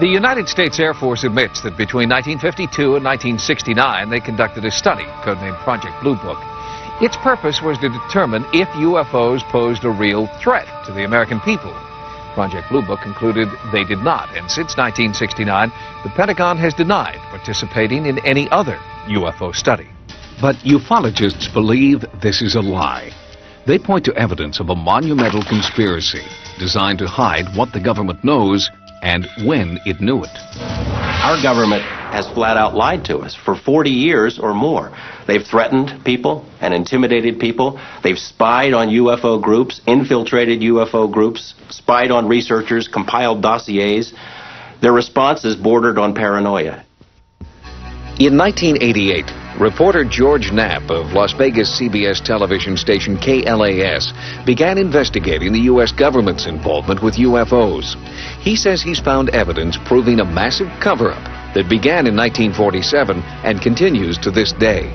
The United States Air Force admits that between 1952 and 1969, they conducted a study codenamed Project Blue Book. Its purpose was to determine if UFOs posed a real threat to the American people. Project Blue Book concluded they did not, and since 1969, the Pentagon has denied participating in any other UFO study. But ufologists believe this is a lie. They point to evidence of a monumental conspiracy designed to hide what the government knows and when it knew it. Our government has flat out lied to us for 40 years or more. They've threatened people and intimidated people. They've spied on UFO groups, infiltrated UFO groups, spied on researchers, compiled dossiers. Their response is bordered on paranoia. In 1988, reporter George Knapp of Las Vegas CBS television station KLAS began investigating the U.S. government's involvement with UFOs. He says he's found evidence proving a massive cover-up that began in 1947 and continues to this day.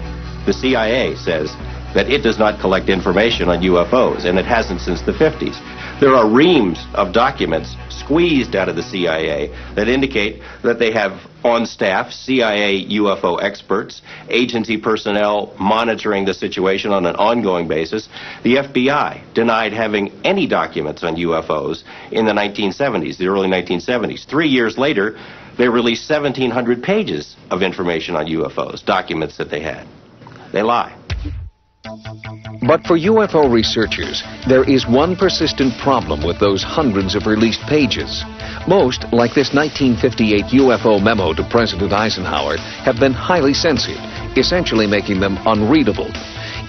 The CIA says that it does not collect information on UFOs, and it hasn't since the 50s. There are reams of documents squeezed out of the CIA that indicate that they have on staff CIA UFO experts, agency personnel monitoring the situation on an ongoing basis. The FBI denied having any documents on UFOs in the 1970s, the early 1970s. Three years later, they released 1,700 pages of information on UFOs, documents that they had. They lie. But for UFO researchers, there is one persistent problem with those hundreds of released pages. Most, like this 1958 UFO memo to President Eisenhower, have been highly censored, essentially making them unreadable.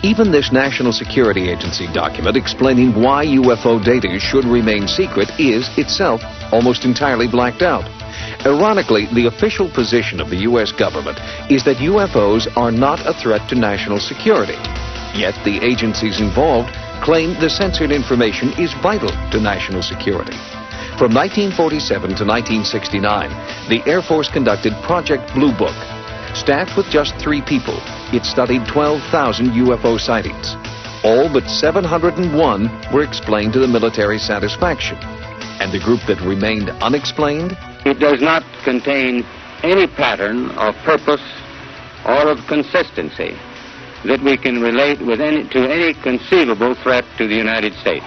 Even this National Security Agency document explaining why UFO data should remain secret is itself almost entirely blacked out. Ironically, the official position of the U.S. government is that UFOs are not a threat to national security. Yet the agencies involved claim the censored information is vital to national security. From 1947 to 1969, the Air Force conducted Project Blue Book. Staffed with just three people, it studied 12,000 UFO sightings. All but 701 were explained to the military satisfaction. And the group that remained unexplained? It does not contain any pattern of purpose or of consistency that we can relate with any, to any conceivable threat to the United States.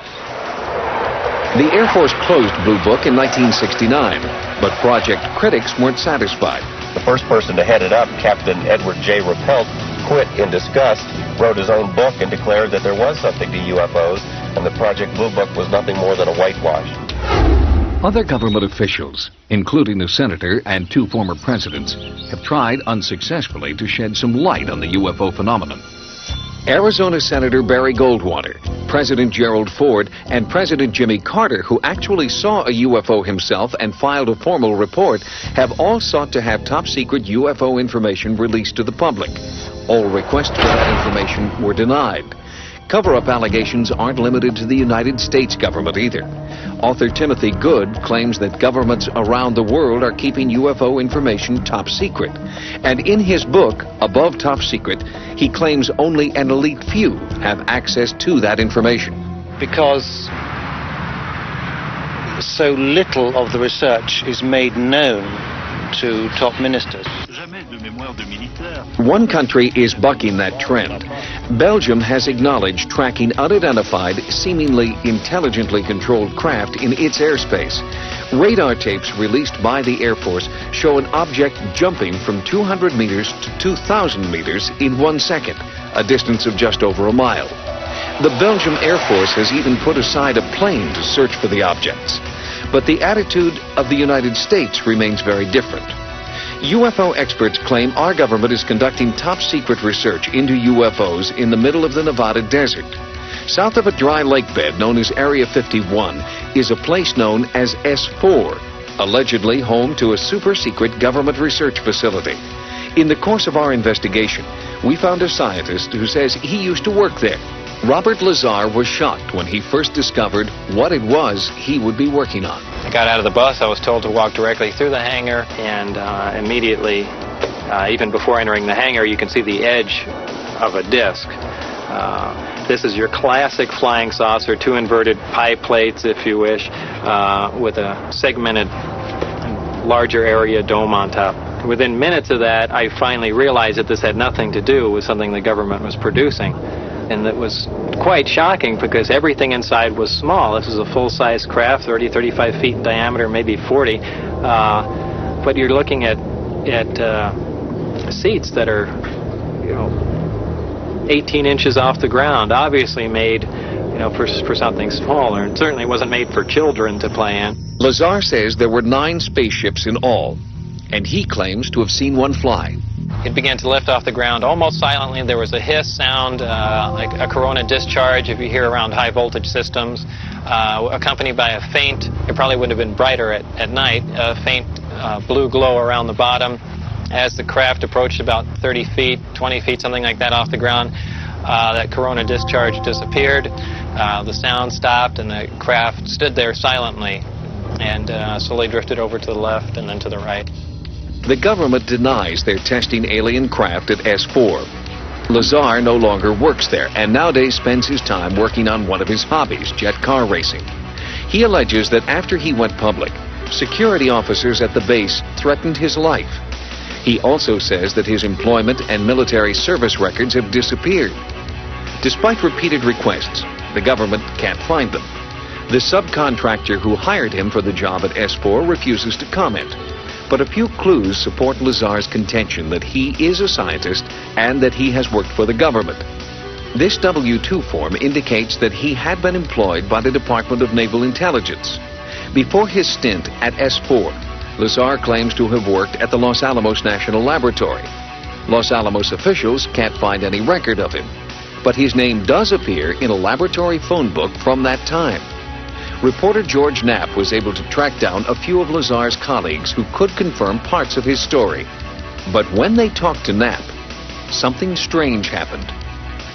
The Air Force closed Blue Book in 1969, but project critics weren't satisfied. The first person to head it up, Captain Edward J. Ruppelt, quit in disgust, wrote his own book, and declared that there was something to UFOs, and the Project Blue Book was nothing more than a whitewash. Other government officials, including the senator and two former presidents, have tried unsuccessfully to shed some light on the UFO phenomenon. Arizona Senator Barry Goldwater, President Gerald Ford, and President Jimmy Carter, who actually saw a UFO himself and filed a formal report, have all sought to have top secret UFO information released to the public. All requests for that information were denied. Cover-up allegations aren't limited to the United States government either. Author Timothy Good claims that governments around the world are keeping UFO information top secret. And in his book, Above Top Secret, he claims only an elite few have access to that information. Because so little of the research is made known to top ministers. One country is bucking that trend. Belgium has acknowledged tracking unidentified, seemingly intelligently controlled craft in its airspace. Radar tapes released by the Air Force show an object jumping from 200 meters to 2,000 meters in one second, a distance of just over a mile. The Belgium Air Force has even put aside a plane to search for the objects. But the attitude of the United States remains very different. UFO experts claim our government is conducting top secret research into UFOs in the middle of the Nevada desert. South of a dry lake bed known as Area 51 is a place known as S4, allegedly home to a super secret government research facility. In the course of our investigation, we found a scientist who says he used to work there. Robert Lazar was shocked when he first discovered what it was he would be working on. I got out of the bus. I was told to walk directly through the hangar, and uh, immediately, uh, even before entering the hangar, you can see the edge of a disc. Uh, this is your classic flying saucer, two inverted pie plates, if you wish, uh, with a segmented larger area dome on top. Within minutes of that, I finally realized that this had nothing to do with something the government was producing. And it was quite shocking because everything inside was small. This is a full-size craft, 30, 35 feet in diameter, maybe 40. Uh, but you're looking at, at uh, seats that are, you know, 18 inches off the ground, obviously made you know, for, for something smaller. And certainly wasn't made for children to play in. Lazar says there were nine spaceships in all, and he claims to have seen one fly. It began to lift off the ground almost silently. There was a hiss sound, uh, like a corona discharge, if you hear around high voltage systems, uh, accompanied by a faint, it probably wouldn't have been brighter at, at night, a faint uh, blue glow around the bottom. As the craft approached about 30 feet, 20 feet, something like that off the ground, uh, that corona discharge disappeared. Uh, the sound stopped and the craft stood there silently and uh, slowly drifted over to the left and then to the right. The government denies they're testing alien craft at S4. Lazar no longer works there and nowadays spends his time working on one of his hobbies, jet car racing. He alleges that after he went public, security officers at the base threatened his life. He also says that his employment and military service records have disappeared. Despite repeated requests, the government can't find them. The subcontractor who hired him for the job at S4 refuses to comment. But a few clues support Lazar's contention that he is a scientist and that he has worked for the government. This W-2 form indicates that he had been employed by the Department of Naval Intelligence. Before his stint at S4, Lazar claims to have worked at the Los Alamos National Laboratory. Los Alamos officials can't find any record of him but his name does appear in a laboratory phone book from that time. Reporter George Knapp was able to track down a few of Lazar's colleagues who could confirm parts of his story. But when they talked to Knapp, something strange happened.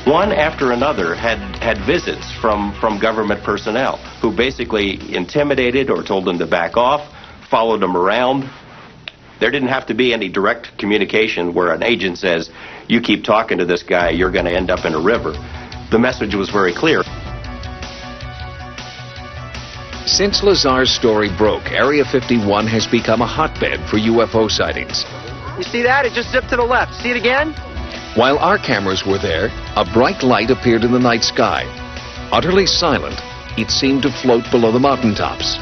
One after another had, had visits from, from government personnel who basically intimidated or told them to back off, followed them around, there didn't have to be any direct communication where an agent says, you keep talking to this guy, you're going to end up in a river. The message was very clear. Since Lazar's story broke, Area 51 has become a hotbed for UFO sightings. You see that? It just zipped to the left. See it again? While our cameras were there, a bright light appeared in the night sky. Utterly silent, it seemed to float below the mountaintops.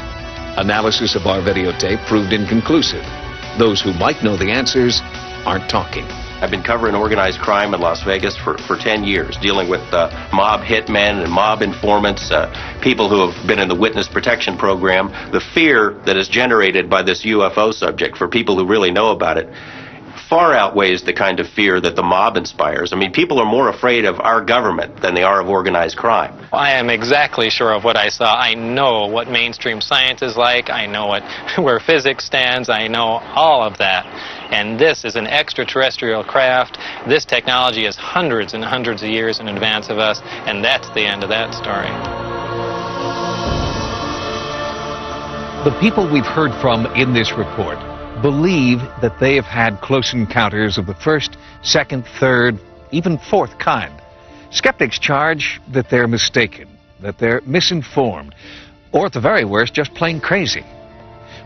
Analysis of our videotape proved inconclusive. Those who might know the answers aren't talking. I've been covering organized crime in Las Vegas for, for 10 years, dealing with uh, mob hitmen and mob informants, uh, people who have been in the witness protection program. The fear that is generated by this UFO subject for people who really know about it far outweighs the kind of fear that the mob inspires. I mean, people are more afraid of our government than they are of organized crime. I am exactly sure of what I saw. I know what mainstream science is like. I know what where physics stands. I know all of that. And this is an extraterrestrial craft. This technology is hundreds and hundreds of years in advance of us, and that's the end of that story. The people we've heard from in this report believe that they have had close encounters of the first, second, third, even fourth kind. Skeptics charge that they're mistaken, that they're misinformed, or at the very worst, just plain crazy.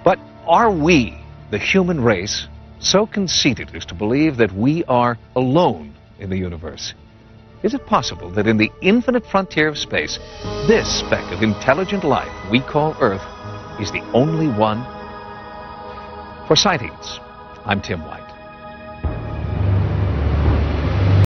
But are we, the human race, so conceited as to believe that we are alone in the universe? Is it possible that in the infinite frontier of space, this speck of intelligent life we call Earth is the only one for Sightings, I'm Tim White.